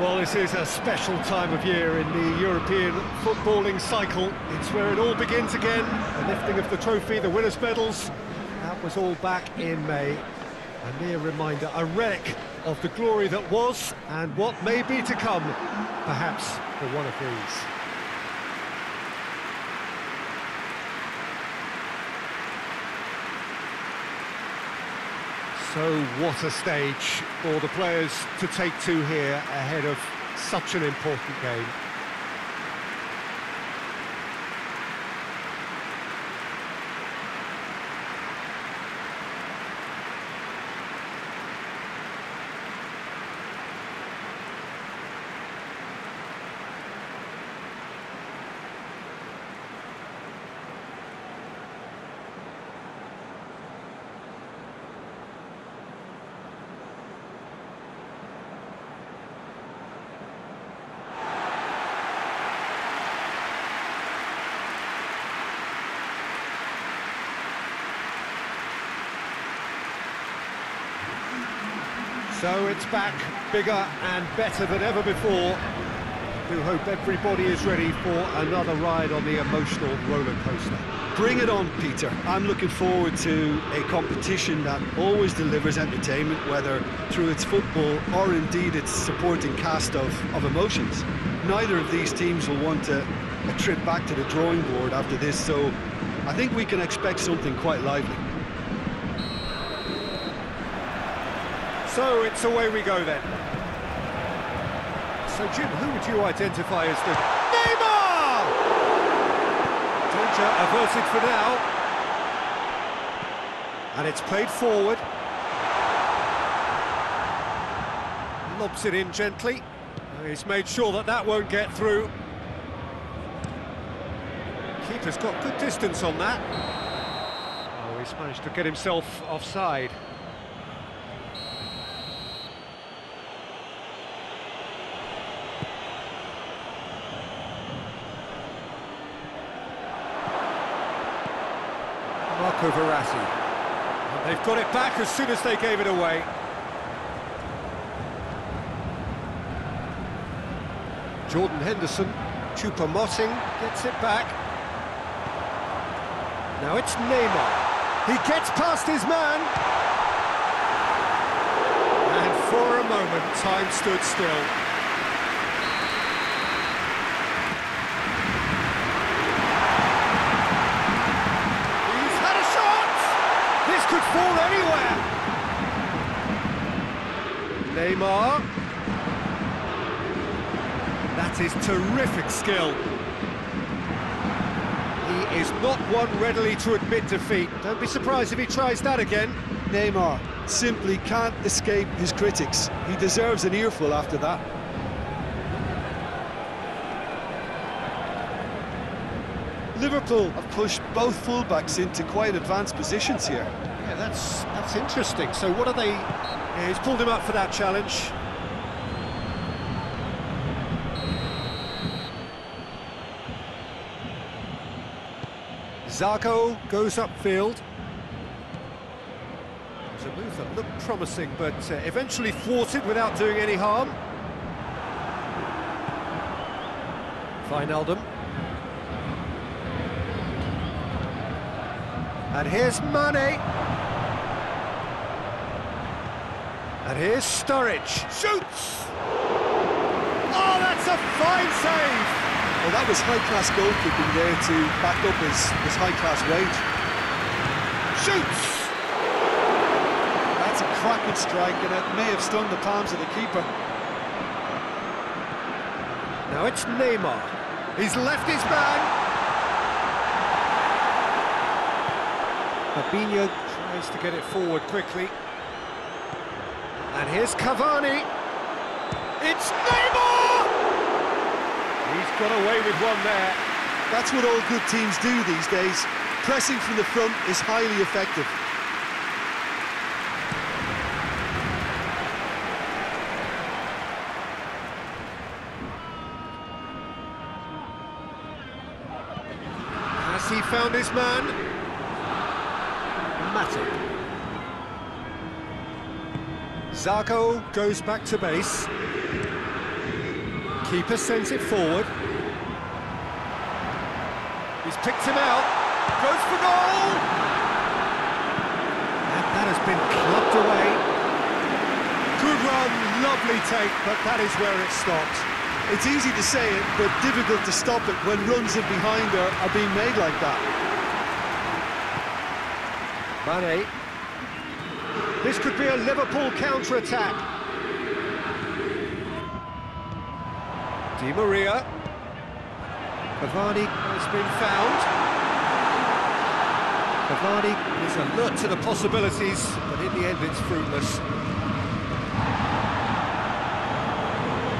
Well, this is a special time of year in the European footballing cycle. It's where it all begins again. The lifting of the trophy, the winners' medals. That was all back in May. A near reminder, a relic of the glory that was and what may be to come, perhaps for one of these. So what a stage for the players to take to here ahead of such an important game. So it's back, bigger and better than ever before. We hope everybody is ready for another ride on the emotional roller coaster. Bring it on, Peter. I'm looking forward to a competition that always delivers entertainment, whether through its football or indeed its supporting cast of, of emotions. Neither of these teams will want a, a trip back to the drawing board after this, so I think we can expect something quite lively. So it's away we go then. So Jim, who would you identify as the... Neymar! Danger averted for now. And it's played forward. Lobs it in gently. He's made sure that that won't get through. Keeper's got good distance on that. Oh, he's managed to get himself offside. They've got it back as soon as they gave it away. Jordan Henderson, Choupo-Moting gets it back. Now it's Neymar. He gets past his man. And for a moment, time stood still. He's had a shot! This could fall anywhere! Neymar. That is terrific skill. He is not one readily to admit defeat. Don't be surprised if he tries that again. Neymar simply can't escape his critics. He deserves an earful after that. Liverpool have pushed both fullbacks into quite advanced positions here. Yeah, that's that's interesting. So what are they... He's pulled him up for that challenge. Zarco goes upfield. It's a move that looked promising, but uh, eventually thwarted without doing any harm. Wijnaldum. And here's Mane. And here's Sturridge. Shoots! Oh, that's a fine save! Well, that was high-class goalkeeping there to back up his, his high-class range. Shoots! That's a cracking strike, and it may have stung the palms of the keeper. Now it's Neymar. He's left his man. Fabinho tries to get it forward quickly. And here's Cavani. It's Neymar! He's got away with one there. That's what all good teams do these days. Pressing from the front is highly effective. Has he found his man? Matip. Zarco goes back to base. Keeper sends it forward. He's picked him out. Goes for goal! And that has been clubbed away. Good run, lovely take, but that is where it stops. It's easy to say it, but difficult to stop it when runs in behind are, are being made like that. Mane. This could be a Liverpool counter-attack. Di Maria. Cavani has been found. Cavani is alert to the possibilities, but in the end it's fruitless.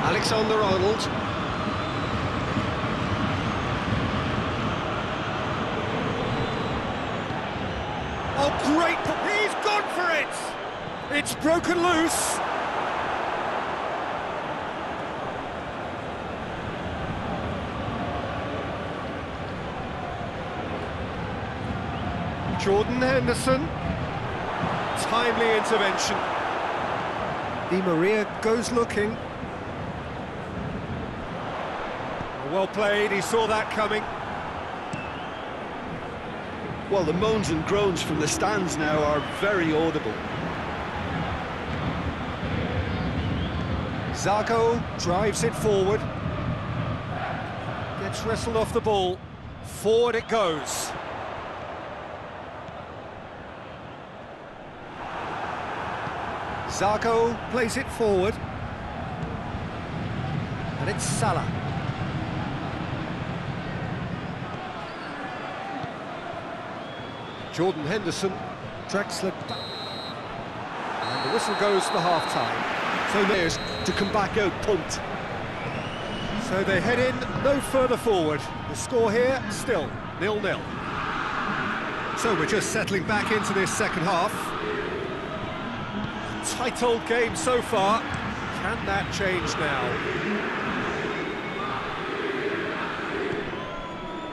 Alexander Arnold. Oh, great! He's gone for it! It's broken loose. Jordan Henderson. Timely intervention. Di Maria goes looking. Well played, he saw that coming. Well, the moans and groans from the stands now are very audible. Zago drives it forward. Gets wrestled off the ball. Forward it goes. Zago plays it forward. And it's Salah. Jordan Henderson, Draxler, and the whistle goes for half-time. So there's to come back out punt. So they head in no further forward. The score here, still nil-nil. So we're just settling back into this second half. Tight old game so far. Can that change now?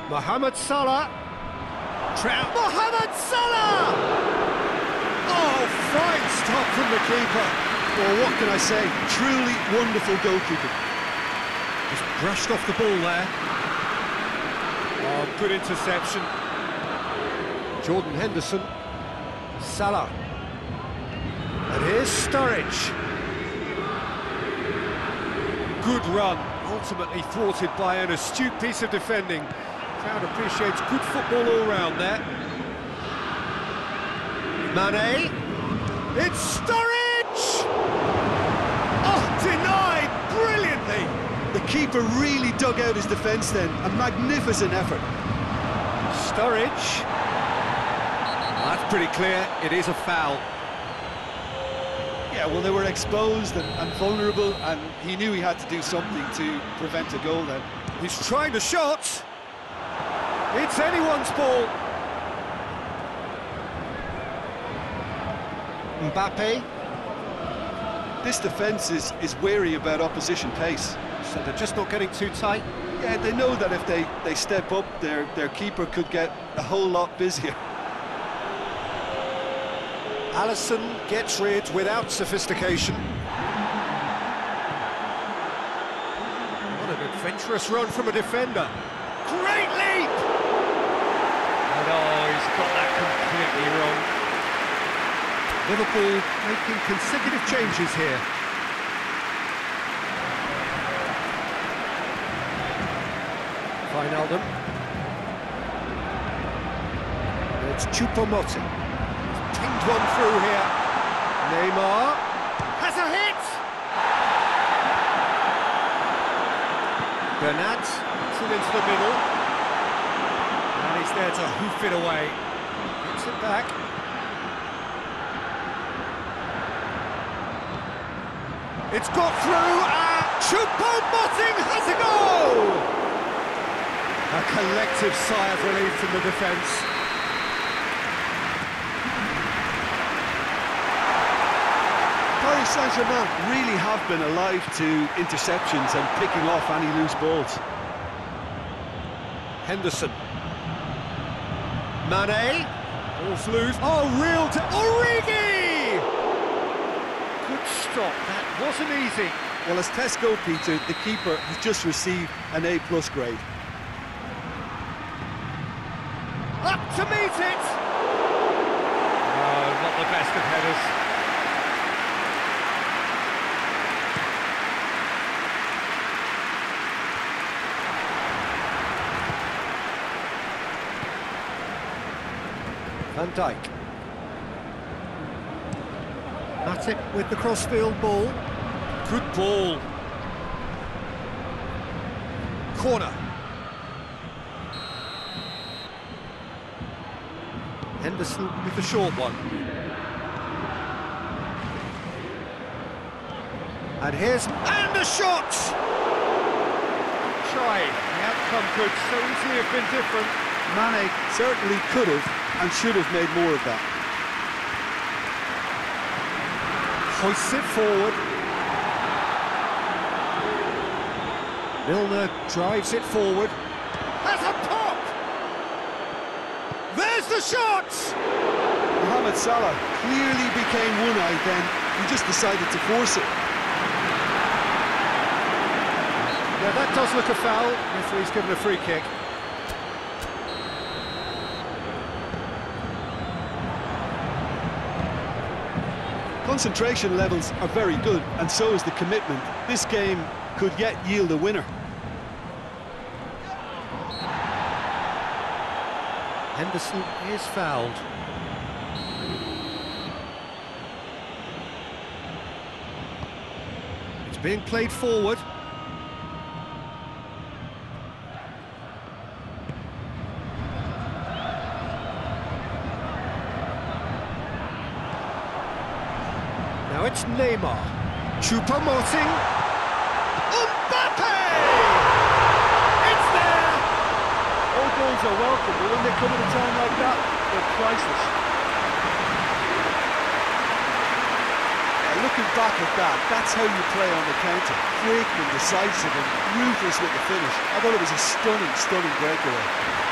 Mohamed Salah. Trout. Mohamed Salah! Oh, fine stop from the keeper. Well, what can I say? Truly wonderful goalkeeping. Just brushed off the ball there. Oh, good interception. Jordan Henderson. Salah. And here's Sturridge. Good run, ultimately thwarted by an astute piece of defending. Crowd appreciates good football all round there. Mane. It's Sturridge! Oh, denied brilliantly! The keeper really dug out his defence then. A magnificent effort. Sturridge. That's pretty clear, it is a foul. Yeah, well, they were exposed and, and vulnerable, and he knew he had to do something to prevent a goal then. He's trying the shot. It's anyone's ball. Mbappe. This defence is, is wary about opposition pace. So they're just not getting too tight. Yeah, they know that if they, they step up, their, their keeper could get a whole lot busier. Alisson gets rid without sophistication. What an adventurous run from a defender. Great leap! And oh, got that completely wrong. Liverpool making consecutive changes here. Wijnaldum. It's Choupo-Moting. Pinged one through here. Neymar has a hit. Bernat puts it into the middle. And he's there to hoof it away. Gets it back. It's got through and Choupo-Moting has a goal! A collective sigh of relief from the defence. Paris Saint-Germain really have been alive to interceptions and picking off any loose balls. Henderson. Mane. Ball's loose. Oh, real to Origi! Good stop. That wasn't easy. Well, as tests go, Peter, the keeper has just received an A-plus grade. Up to meet it! Oh, not the best of headers. Van Dijk. Matip with the crossfield ball. Good ball. Corner. Henderson with the short one. And here's... And the shot! Shy. The outcome could so easily have been different. Mane certainly could have and should have made more of that. Hoists it forward. Milner drives it forward. Has a pop! There's the shot! Mohamed Salah clearly became one-eyed then. He just decided to force it. Yeah, that does look a foul. Referee's given a free kick. Concentration levels are very good, and so is the commitment. This game could yet yield a winner. Henderson is fouled. It's being played forward. Neymar. Choupo-Moting. Mbappe! It's there! All goals are welcome, but when they come at a time like that, they're priceless. looking back at that, that's how you play on the counter. Quick and decisive and ruthless with the finish. I thought it was a stunning, stunning breakaway.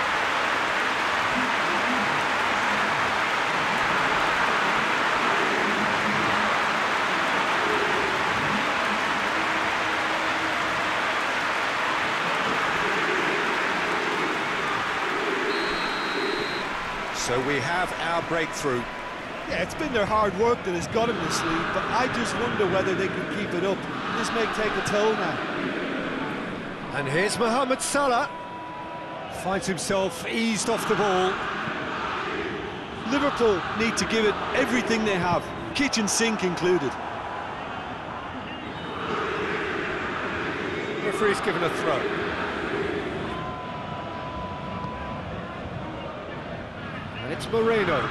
So we have our breakthrough. Yeah, it's been their hard work that has got them this lead, but I just wonder whether they can keep it up. This may take a toll now. And here's Mohamed Salah. Finds himself eased off the ball. Liverpool need to give it everything they have, kitchen sink included. Referee's given a throw. And it's Moreno.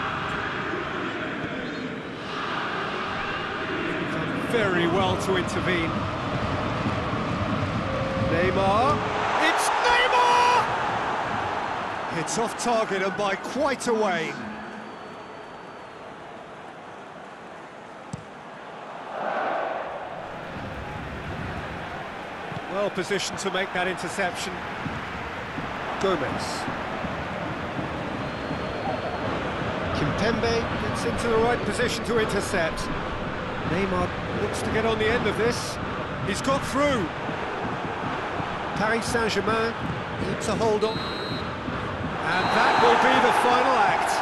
Very well to intervene. Neymar. It's Neymar! It's off target and by quite a way. Well positioned to make that interception. Gomez. Kimpembe gets into the right position to intercept. Neymar looks to get on the end of this. He's got through. Paris Saint-Germain needs a hold on. And that will be the final act.